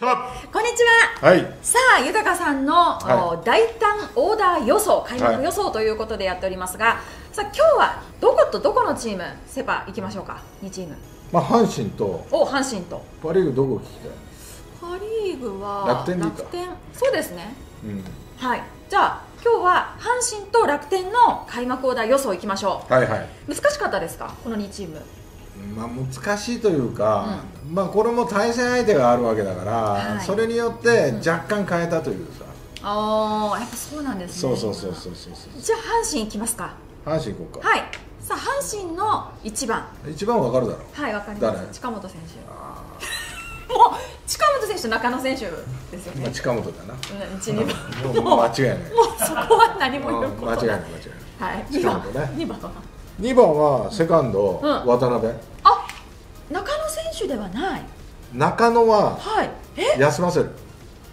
こんにちは。はいさあ、豊さんの、はお大胆オーダー予想、開幕予想ということでやっておりますが、さあ今日はどことどこのチーム、セパ行きましょうか？2チーム。まあ阪神とお、阪神と。パ・リーグどこ聞きたい？パリーグは楽天楽天そうですね。うんはい。じゃあ今日は阪神と楽天の開幕オーダー予想行きましょはいはい、う。難しかったですか、この2チーム。まあ、難しいというか、まあこれも対戦相手があるわけだから、はいそれによって若干変えたというさ、ああ、やっぱそうなんですね。そうそうそうそうそうそうじゃあ阪神行きますか。阪神行こうか、はい。さあ阪神の1番。一番わかるだろはい、わかります誰？近本選手。あ もう近本選手と中野選手ですよー、まあ、ね。近本だなうん一二番。もう間違いないもうそこは何も言ううん間違いないことない。間違いないはい。二番近本ね二番は。2番はセカンド、うん渡辺あ、中野選手ではない。中野ははい。え、休ませる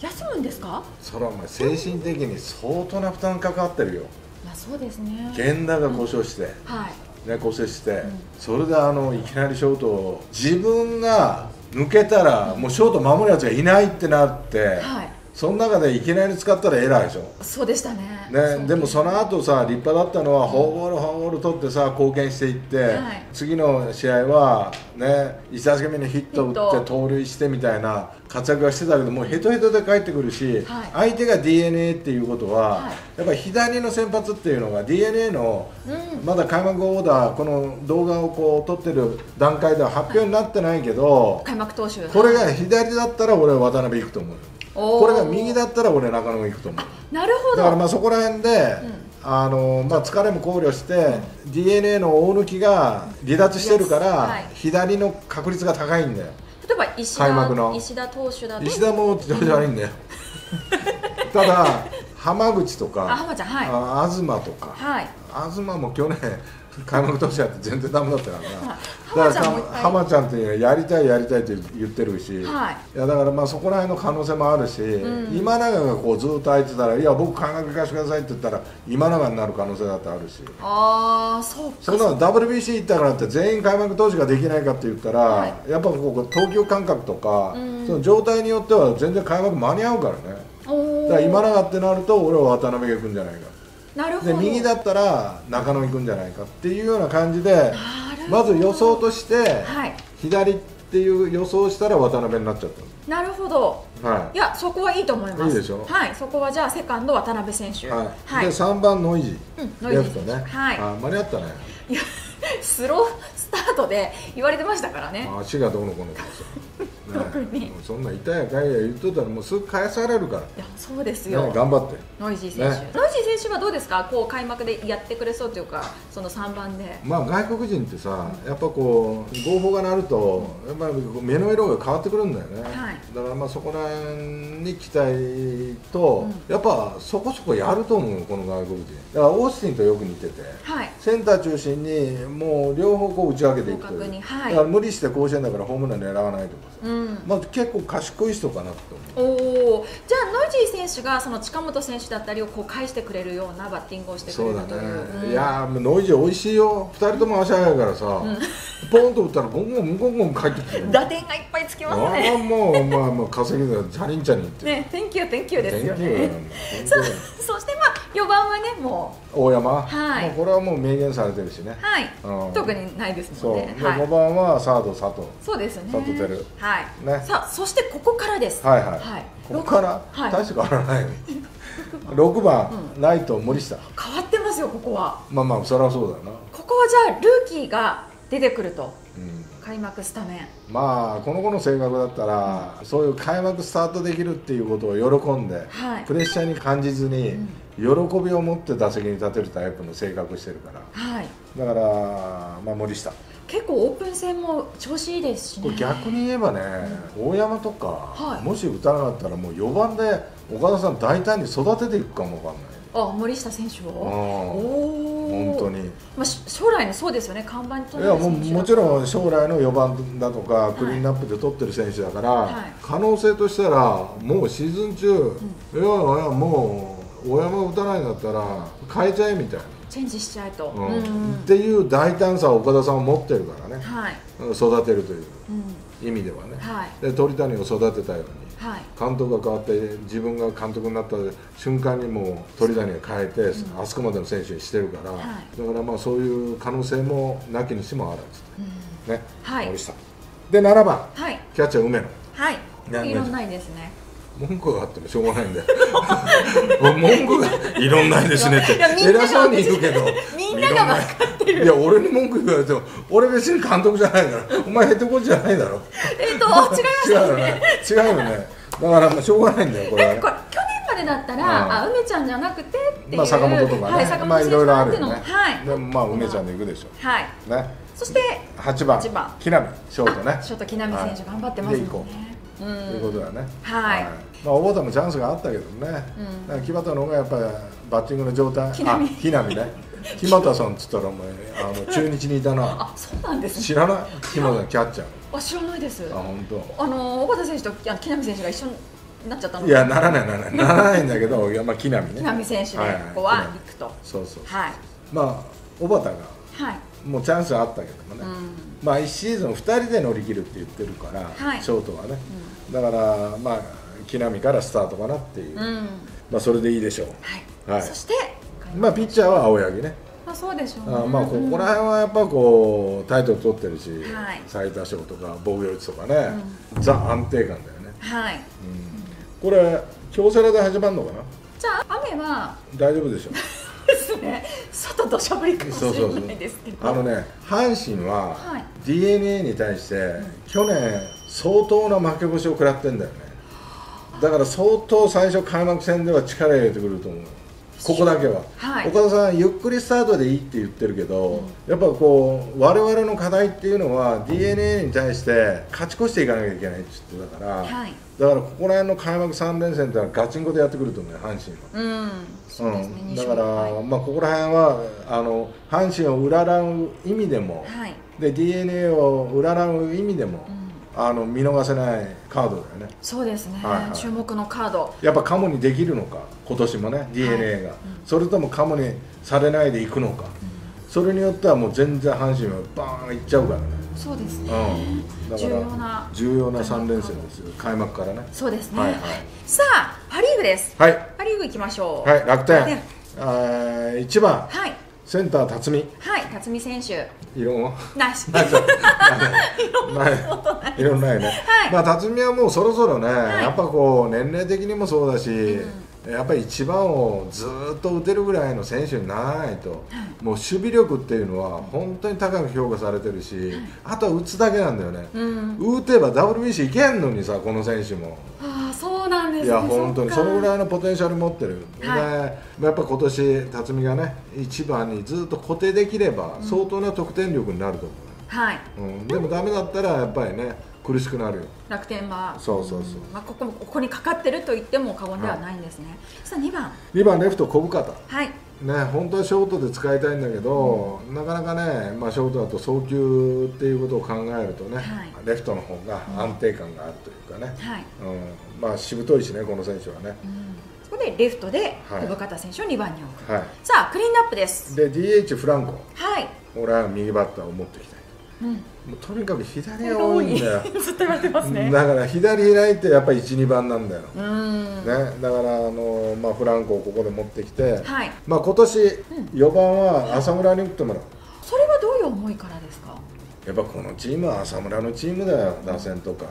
休むんですか？それはお前精神的に相当な負担かかってるよまあそうですね。源田が故障して、はい。ね、骨折して、んそれであのいきなりショートを自分が抜けたらもうショート守るやつがいないってなって、はい。その中でいきなり使ったら偉いでしょ、そうでしたね。ね、でもその後さ立派だったのはフォアボールフォアボール取ってさ貢献していって、はい。次の試合はね1打席目にヒット打って盗塁してみたいな活躍はしてたけどもうヘトヘトで帰ってくるし、はい。相手が d n a っていうことは、はい。やっぱり左の先発っていうのが d n a のうん。まだ開幕オーダーこの動画をこう撮ってる段階では発表になってないけど、開幕投手。これが左だったら俺は渡辺行くと思うこれが右だったら俺中野行くと思う。なるほど。だからまあそこら辺で、あのまあ、疲れも考慮して、d n a の大抜きが離脱してるから、はい。左の確率が高いんだよ。例えば石開幕の。田石田投手だと。石田も調子悪いんだよ。ただ浜口とあ、か浜ちゃんはい。あ東とか。はい。東も去年開幕投手やって全然ダメだったからな、浜ちだから浜ちゃんっていうのはやりたいやりたいって言ってるし、はい。やだからまあそこら辺の可能性もあるし、ん。今永がこうずっと空いてたらいや僕開幕行かせてくださいって言ったら今永になる可能性だってあるし。ああ、そうか。そんなの WBC 行ったからって全員開幕投手ができないかって言ったら、はやっぱこう投球間隔とか、うん。その状態によっては全然開幕間に合うからね。おだから今の永ってなると俺は渡辺が行くんじゃないかなるほど。で右だったら中野行くんじゃないかっていうような感じでまず予想としてはい。左っていう予想したら渡辺になっちゃっなるほど。はい。や、そこはいいと思います。いいでしょ？はい、そこはじゃあセカンド渡辺選手。はい。はい。で3番ノイジうんー、ノイジーレフトね、はい。あ間に合ったね。いやスロースタートで言われてましたからね。足がどうのこうの特に。そんな痛いやかいや言っとったらもうすぐ返されるから、いや、そうですよ。ね、頑張って。ノイジー選手、ね。ノイジー選手はどうですか？こう開幕でやってくれそうというか、その三番で。まあ外国人ってさやっぱこう合法が鳴るとやっぱり目の色が変わってくるんだよね、はい。だからまあそこら辺に期待と、やっぱそこそこやると思うこの外国人。だからオースティンとよく似てて。はい。センター中心にもう両方こう打ち分けていくという。はい。だから無理して甲子園だからホームラン狙わないとかさ、うん。まあ、結構賢い人かなと思う。おお、じゃあノイジー選手がその近本選手だったりをこう返してくれるようなバッティングをしてくそうだねれると。いう。、うん。いやーもうノイジー美味しいよ。2人とも足速いからさ、ポンと打ったらゴンゴンゴンゴン帰ってきてる打点がいっぱいつきますあね。あもうまあまあ稼ぎだよチャリンチャリンって。ね、Thank you, Thank you ですよね。本そそしてまあ4番はねも大山、はい。これはもう明言されてるしね。うはい。うん。特にないですそう、もんね。ではい。5番はサード佐藤。そうですね。佐藤輝。はい。ね。さあそしてここからです。はいはい、はい。ここから、はい。大して変わらないよ6番、ライト森下。変わってますよここは。まあまあそりゃそうだよな、ここはじゃあルーキーが出てくると。うん、開幕スタメン。まあこの子の性格だったら、そういう開幕スタートできるっていうことを喜んで、はい。プレッシャーに感じずに、喜びを持って打席に立てるタイプの性格してるから。はい。だから、まあ、森下結構オープン戦も調子いいですしね。これ逆に言えばね、大山とか、はい。もし打たなかったらもう4番で岡田さん大胆に育てていくかもわかんない。あ森下選手を？うん。おお。本当。に。まあし将来のそうですよね。看板といやもうもちろん将来の4番だとかクリーンナップで取ってる選手だから、はい。可能性としたらもうシーズン中、いやいやもう大山打たないんだったら変えちゃえみたいな、チェンジしちゃえと。うん。うんうん。っていう大胆さを岡田さんは持ってるからね。はい。育てるといううん。意味ではね、はい。で鳥谷を育てたように。はい。監督が変わって自分が監督になった瞬間にもう鳥谷が変えて、あそこまでの選手にしてるから、はい。だからまあそういう可能性もなきにしもあらず、ね、はい。森下。で7番。はい。キャッチャー梅野。はい。ね。いろんないですね文句があってもしょうがないんだよ文句がいろんないですねって。偉そうに言うけどみんなが分かってる。いや俺に文句言われても俺別に監督じゃないからお前ヘッドコーチじゃないだろ。えっと違います違うよね。違うよね。だからまあしょうがないんだよこれは。ねこれ去年までだったら、うん。あ梅ちゃんじゃなくてっていう、まあ坂本とかね、はい、まあいろいろあるよね。はい。でもまあ梅ちゃんで行くでしょはい、ね。そして8番。八番。木浪。ショートね。あショート木浪選手頑張ってますもんね。で行こう。うんということだねはい。まあ小畑もチャンスがあったけどね、うん。木端の方がやっぱりバッティングの状態。木浪。あ木浪ね。木俣さんっつったらお前あの中日にいたな。あそうなんですね。知らない？木俣キャッチャー。あ知らないです。あ本当。あの小畑選手とあ木浪選手が一緒になっちゃったの？いやならないならない。ならないんだけどいやまあ木浪ね。木浪選手でこはいはい。こは行くと。そうそうはい。まあ小畑がはいもうチャンスあったけどもね、うん。まあ1シーズン2人で乗り切るって言ってるから、はい。ショートはね、だからまあ木浪からスタートかなっていう、うん。まあそれでいいでしょう。はい、はい。そしてまあピッチャーは青柳ね。まあそうでしょうね。あまあここら辺はやっぱこうタイトル取ってるし、はい。最多勝とか防御率とかね、ザ安定感だよね、はい。これ京セラで始まるのかな？じゃあ雨は大丈夫でしょ ですね外土砂降りかもしれそうそうそう。ないですけど。あのね阪神ははい。D n a に対して去年相当な負け越しを食らってんだよね。だから相当最初開幕戦では力入れてくると思う。ここだけは、はい。岡田さんゆっくりスタートでいいって言ってるけど、やっぱこう我々の課題っていうのは d n a に対して勝ち越していかなきゃいけないって言ってたから、はいだからここら辺の開幕3連戦ってのはガチンコでやってくると思うよ阪神は。うん。ね、うん、二だから、まあ、ここら辺はあの阪神を占う意味でも、はい。で d n a を占う意味でも、あの見逃せないカードだよね。そうですね、はいはい。注目のカード。やっぱカモにできるのか今年もね d n a が、それともカモにされないでいくのか、それによってはもう全然阪神はバーンいっちゃうからね、そうですね、うん、だか重ら要な。重要な3連戦ですよ。開幕からね。そうですね、はいはい。さあパ・リーグです。はい。パ・リーグ行きましょう。はい楽天。ねあー1番。はい。センター辰巳。はい辰巳選手。異論はなしない。ないね、はい。まあ辰巳はもうそろそろね、い。やっぱこう年齢的にもそうだし、やっぱり一番をずっと打てるぐらいの選手にならないと、もう守備力っていうのは本当に高く評価されてるし、あとは打つだけなんだよね、うん。打てば WBC いけんのにさこの選手も。ああそうなんですね。いや本当にそのぐらいのポテンシャル持ってる、はでやっぱ今年辰巳がね一番にずっと固定できれば相当な得点力になると思はい、う、うん、でもダメだったらやっぱりね苦しくなるよ。楽天はそうそうそう、まあ、ここもここにかかってると言っても過言ではないんですね、さあ2番。2番レフト小深田。はい。ね本当はショートで使いたいんだけど、なかなかね、まあ、ショートだと送球っていうことを考えるとね、はい。レフトの方が安定感があるというかね、はい、うん、まあしぶといしねこの選手はね、そこでレフトではい。小深田選手を2番に置く、はさあクリーンナップです。いで DH フランコ。はい、俺は右バッターを持ってきた。いうん、もうとにかく左が多い。んだよ。ずっと言われてますね。だから左開いてやっぱり12番なんだよ、ね、だからあの、まあ、フランコをここで持ってきて、はい。まあ、今年4番は浅村に打ってもらう。それはどういう思いからですか？やっぱこのチームは浅村のチームだよ。打線とか、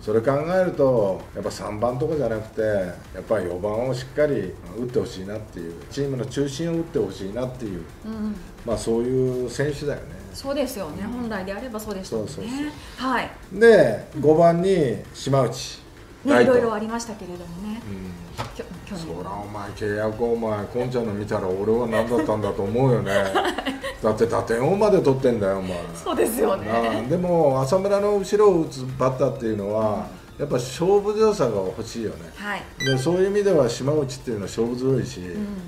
それ考えるとやっぱ3番とかじゃなくてやっぱり4番をしっかり打ってほしいなっていうチームの中心を打ってほしいなっていう、うんまあ、そういう選手だよね。そうですよね、本来であればそうでしたね。はい。で5番に島内。ねいろいろありましたけれどもね。うん去年。そらお前契約お前こんちゃんの見たら俺は何だったんだと思うよね。だって打点王まで取ってんだよお前。そうですよなねあでも浅村の後ろを打つバッターっていうのは、やっぱ勝負強さが欲しいよね。はい。でそういう意味では島内っていうのは勝負強いし、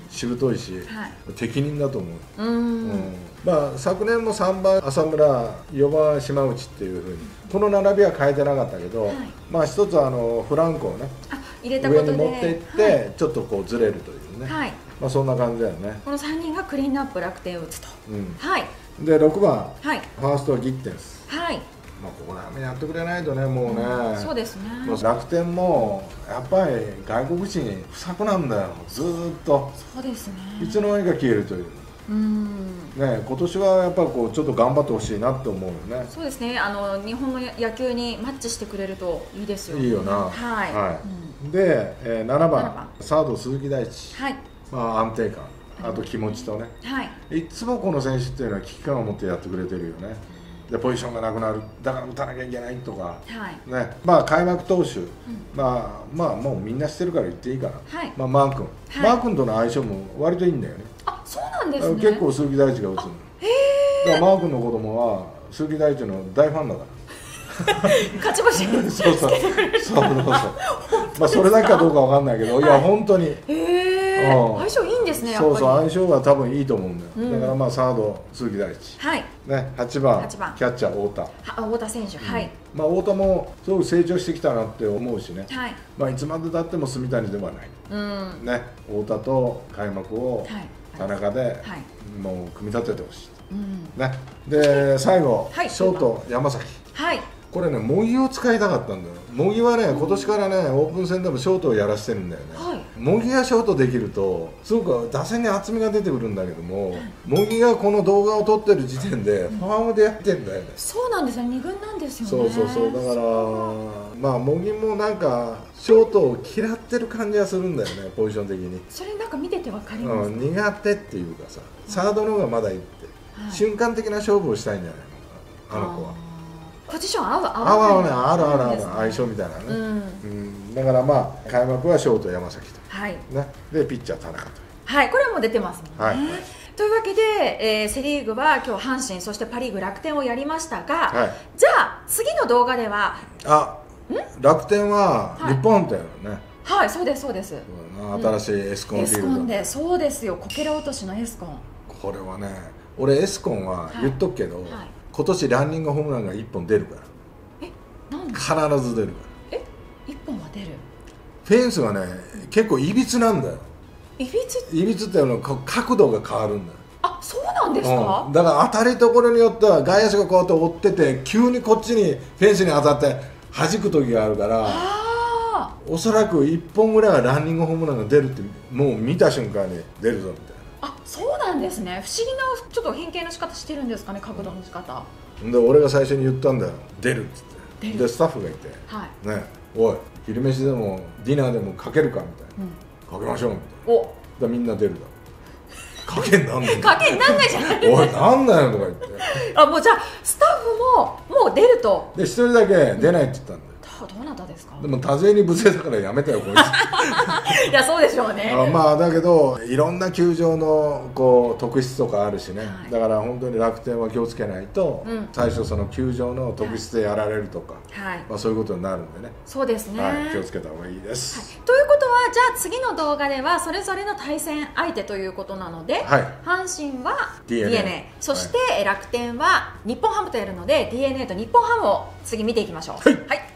しぶといし、はい。適任だと思う、うーん。うん。まあ、昨年も3番浅村4番島内っていうふうにこの並びは変えてなかったけど、はい。まあ一つあのフランコをねあ入れたことで。上に持っていって、ちょっとこうずれるというね、はい、はい、まあ、そんな感じだよね、この3人がクリーンナップ楽天を打つと。うん、はい。で6番。はい。ファーストはギッテンス。はい。まあ、ここら辺やってくれないとねもうね、うんそうですね。楽天もやっぱり外国人不作なんだよ。ずーっと。そうですね。いつの間にか消えるという。うん。ね今年はやっぱこうちょっと頑張ってほしいなって思うよね。そうですね。あの日本の野球にマッチしてくれるといいですよ。ねいいよな。はい、はい。うんで、えー7番7番。サード鈴木大地、はい。まあ、安定感。あと気持ちとね。はい。いつもこの選手っていうのは危機感を持ってやってくれてるよね。でポジションがなくなる。だから打たなきゃいけないとか。はい。ね。まあ開幕投手、まあまあもうみんな知ってるから言っていいかな、はい。まあ、マー君、はい。マー君との相性も割といいんだよね。あそうなんですね。結構鈴木大地が打つの。だからマー君の子供は鈴木大地の大ファンだから。勝ち星 そうそう。そうそうそう まあそれだけかどうかわかんないけど、い、や本当に。へえうん。相性いいんですねそうそう相性が多分いいと思うんだよ、うん。だからまあサード鈴木大地。はい。ね8番。8番。キャッチャー太田。は太田選手はい。まあ太田もすごく成長してきたなって思うしね、はい。まあいつまでたっても住谷ではない。うん。ね太田と開幕をはい。田中ではい。もう組み立ててほしい。うん。ね。で最後、はい。ショート山崎。はいこれね模擬を使いたかったんだよ。模擬はね今年からねオープン戦でもショートをやらせてるんだよね、はい。模擬がショートできるとすごく打線に厚みが出てくるんだけども模擬がこの動画を撮ってる時点でファームでやってんだよね、そうなんですね二軍なんですよね。そうそうそう。だからまあ模擬もなんかショートを嫌ってる感じがするんだよねポジション的に、それなんか見ててわかります、うん、苦手っていうかさサードの方がまだいいって、はい。瞬間的な勝負をしたいんじゃないのかなあの子はポジション合う合ああわないね。あるあるある。ですね相性みたいなね、うん。うん、だからまあ開幕はショート山崎と、はい。ね、でピッチャー田中とはい。これはもう出てますもんね、はい。というわけで、えーセ・リーグは今日阪神そしてパ・リーグ楽天をやりましたが、はい。じゃあ次の動画ではあ楽天ははい。日本だよね、はいそうですそうです。そうだな。新しいエスコンエスコンフィールド、でそうですよ。こけら落としのエスコン。これはね俺エスコンは言っとくけど、はいはい今年ランニングホームランが1本出るから。なんで？必ず出るかえ一本は出る？らフェンスがね結構いびつなんだよ。いびつ？いびつっていうのはこう角度が変わるんだよ。あそうなんですか、うん。だから当たりところによっては外野手がこうやって追ってて急にこっちにフェンスに当たって弾く時があるからあおそらく1本ぐらいはランニングホームランが出るってもう見た瞬間に出るぞみたいああそうなんですね。不思議なちょっと変形の仕方してるんですかね角度の仕方。はなで俺が最初に言ったんだよ。出るっつって。でスタッフがいて。い、「ね。おい昼飯でもディナーでもかけるか」みたいうん、な「かけましょう」みたいな。お。だみんな出るだろ。かけんなんねんかけになんないじゃないおいなんだよとか言って。あもうじゃあスタッフももう出ると。で一人だけ出ないって言ったんだよどどなたですか？でも多勢に無勢だからやめたよこいつ。いやそうでしょうね。あまあだけどいろんな球場のこう特質とかあるしね、はい。だから本当に楽天は気をつけないと、うん。最初その球場の特質でやられるとか、はい。まあ、そういうことになるんでね、そうですね、はい、気をつけた方がいいです、ということはじゃあ次の動画ではそれぞれの対戦相手ということなので、はい。阪神は DNA DNA, そして楽天は日本ハムとやるので DNA と日本ハムを次見ていきましょう。はい。はい